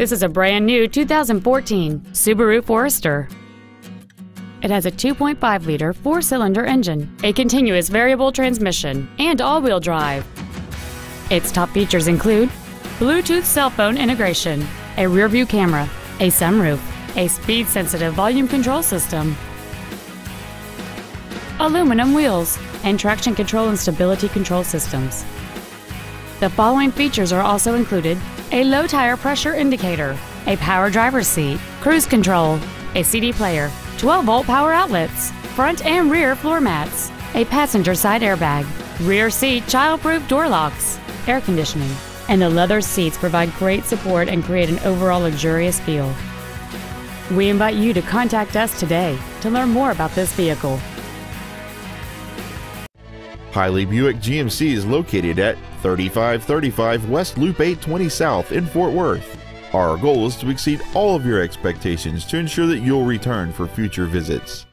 This is a brand new 2014 Subaru Forester. It has a 2.5-liter four-cylinder engine, a continuous variable transmission, and all-wheel drive. Its top features include Bluetooth cell phone integration, a rear-view camera, a sunroof, a speed-sensitive volume control system, aluminum wheels, and traction control and stability control systems. The following features are also included a low tire pressure indicator, a power driver's seat, cruise control, a CD player, 12 volt power outlets, front and rear floor mats, a passenger side airbag, rear seat child-proof door locks, air conditioning, and the leather seats provide great support and create an overall luxurious feel. We invite you to contact us today to learn more about this vehicle. Hiley Buick GMC is located at 3535 West Loop 820 South in Fort Worth. Our goal is to exceed all of your expectations to ensure that you'll return for future visits.